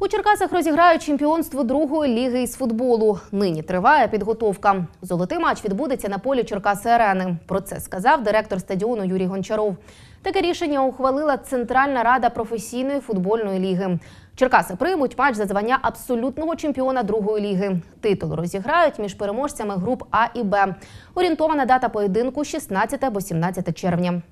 У Черкасах розіграють чемпіонство другої ліги із футболу. Нині триває підготовка. Золотий матч відбудеться на полі Черкаси Арени. Про це сказав директор стадіону Юрій Гончаров. Таке рішення ухвалила Центральна рада професійної футбольної ліги. Черкаси приймуть матч за звання абсолютного чемпіона другої ліги. Титул розіграють між переможцями груп А і Б. Орієнтована дата поєдинку 16 або 17 червня.